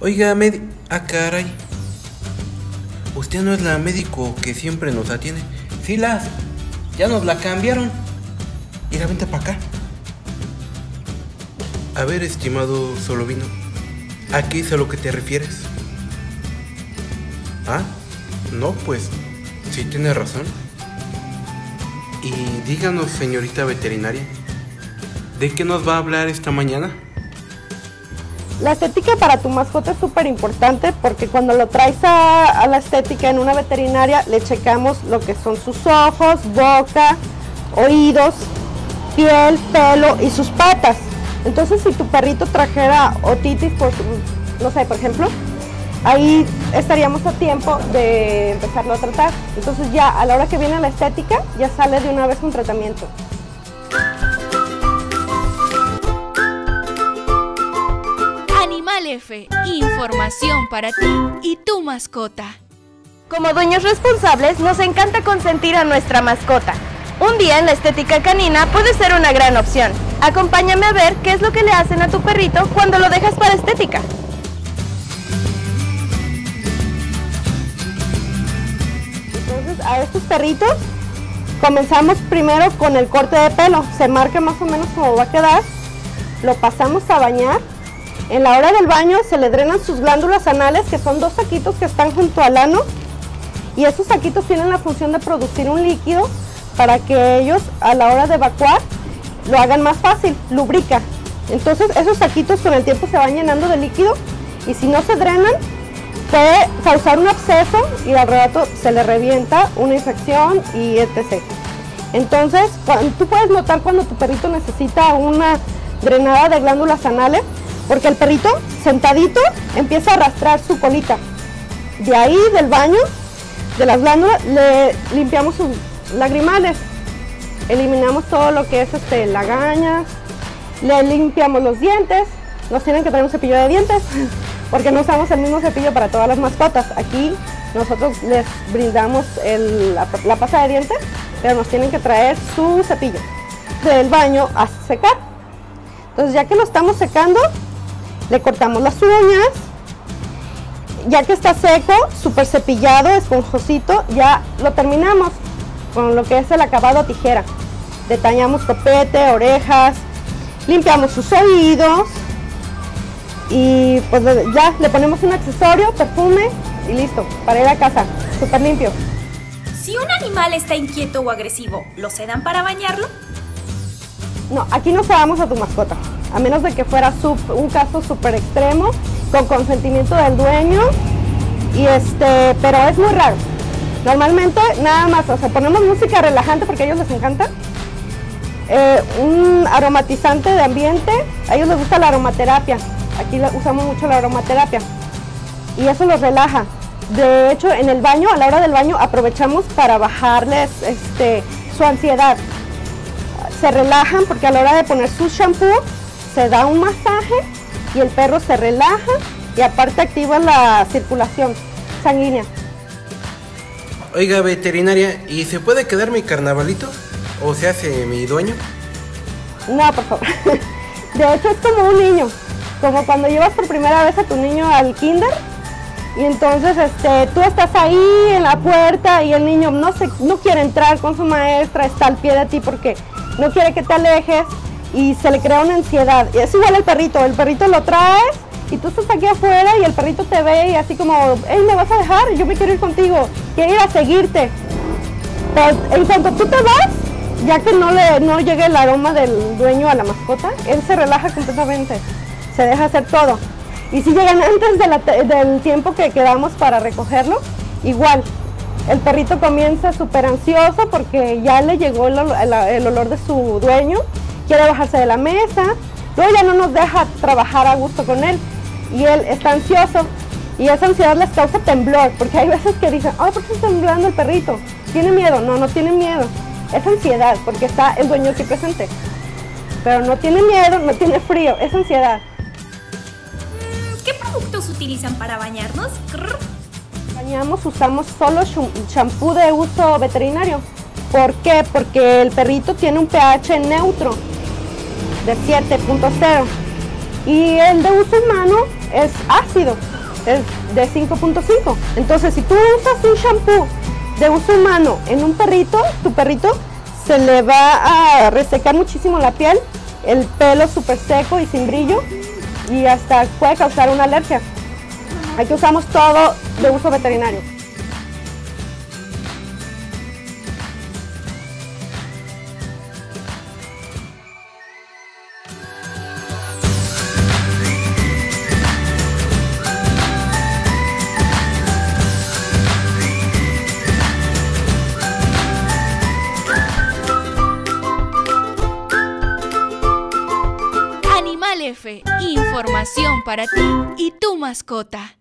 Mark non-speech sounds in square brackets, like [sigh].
Oiga, médico. Ah, caray. Usted no es la médico que siempre nos atiende. Sí, las. Ya nos la cambiaron. Y la vente para acá. A ver, estimado Solovino. ¿A qué es a lo que te refieres? Ah, no, pues. Sí, tiene razón. Y díganos, señorita veterinaria. ¿De qué nos va a hablar esta mañana? La estética para tu mascota es súper importante porque cuando lo traes a, a, la estética en una veterinaria le checamos lo que son sus ojos, boca, oídos, piel, pelo y sus patas. Entonces si tu perrito trajera otitis, por, no sé, por ejemplo, ahí estaríamos a tiempo de empezarlo a tratar. Entonces ya a la hora que viene la estética ya sale de una vez un tratamiento. Información para ti y tu mascota. Como dueños responsables, nos encanta consentir a nuestra mascota. Un día en la estética canina puede ser una gran opción. Acompáñame a ver qué es lo que le hacen a tu perrito cuando lo dejas para estética. Entonces a estos perritos comenzamos primero con el corte de pelo. Se marca más o menos cómo va a quedar. Lo pasamos a bañar. En la hora del baño se le drenan sus glándulas anales, que son dos saquitos que están junto al ano. Y esos saquitos tienen la función de producir un líquido para que ellos a la hora de evacuar lo hagan más fácil, lubrica. Entonces esos saquitos con el tiempo se van llenando de líquido y si no se drenan puede causar un absceso y al rato se le revienta una infección y etc. Entonces tú puedes notar cuando tu perrito necesita una drenada de glándulas anales porque el perrito sentadito empieza a arrastrar su colita. De ahí del baño, de las glándulas, le limpiamos sus lagrimales. Eliminamos todo lo que es este, lagañas, le limpiamos los dientes, nos tienen que traer un cepillo de dientes [laughs] porque no usamos el mismo cepillo para todas las mascotas. Aquí nosotros les brindamos la, la pasta de dientes, pero nos tienen que traer su cepillo del baño a secar. Entonces ya que lo estamos secando, le cortamos las uñas, ya que está seco, súper cepillado, esponjosito, ya lo terminamos con lo que es el acabado a tijera. Detallamos copete, orejas, limpiamos sus oídos y pues ya le ponemos un accesorio, perfume y listo, para ir a casa, súper limpio. Si un animal está inquieto o agresivo, ¿lo sedan para bañarlo? No, aquí no sedamos a tu mascota, a menos de que fuera un caso súper extremo, con consentimiento del dueño, y este, pero es muy raro. Normalmente nada más, o sea, ponemos música relajante porque a ellos les encanta. Eh, un aromatizante de ambiente, a ellos les gusta la aromaterapia. Aquí usamos mucho la aromaterapia y eso los relaja. De hecho, en el baño, a la hora del baño, aprovechamos para bajarles este, su ansiedad. Se relajan porque a la hora de poner su shampoo se da un masaje y el perro se relaja y aparte activa la circulación sanguínea. Oiga, veterinaria, ¿y se puede quedar mi carnavalito? ¿O se hace mi dueño? No, por favor. [laughs] De hecho, es como un niño. Como cuando llevas por primera vez a tu niño al kinder y entonces este, tú estás ahí en la puerta y el niño no, se, no quiere entrar con su maestra, está al pie de ti porque no quiere que te alejes y se le crea una ansiedad. Es igual el perrito, el perrito lo traes y tú estás aquí afuera y el perrito te ve y así como, hey, ¿me vas a dejar? Yo me quiero ir contigo, quiero ir a seguirte. Pero en cuanto tú te vas, ya que no le no llegue el aroma del dueño a la mascota, él se relaja completamente, se deja hacer todo. Y si llegan antes del tiempo que quedamos para recogerlo, igual, el perrito comienza súper ansioso porque ya le llegó el olor de su dueño, quiere bajarse de la mesa, luego ya no nos deja trabajar a gusto con él y él está ansioso y esa ansiedad les causa temblor, porque hay veces que dicen, ay, ¿por qué está temblando el perrito? ¿Tiene miedo? No, no tiene miedo. Es ansiedad, porque está el dueño aquí presente. Pero no tiene miedo, no tiene frío, es ansiedad. ¿Qué productos utilizan para bañarnos? Bañamos, usamos solo champú de uso veterinario. ¿Por qué? Porque el perrito tiene un pH neutro de 7.0 Y el de uso humano es ácido, es de 5.5. Entonces, si tú usas un shampoo de uso humano en un perrito, tu perrito se le va a resecar muchísimo la piel, el pelo súper seco y sin brillo y hasta puede causar una alergia. Aquí usamos todo de uso veterinario. Animal F, información para ti y tu mascota.